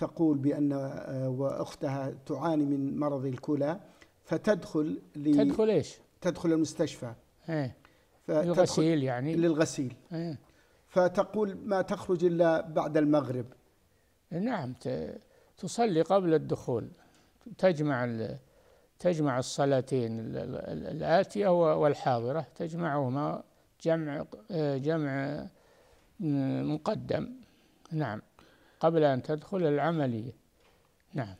تقول بأن آه، وأختها تعاني من مرض الكلى فتدخل ل- تدخل إيش؟ تدخل المستشفى. إيه. فتدخل الغسيل يعني؟ للغسيل. إيه. فتقول ما تخرج إلا بعد المغرب. نعم تصلي قبل الدخول. تجمع تجمع الصلاتين ال- ال- الآتية والحاضرة. تجمعهما جمع آه، جمع آه، مقدم. نعم. قبل أن تدخل العملية. نعم.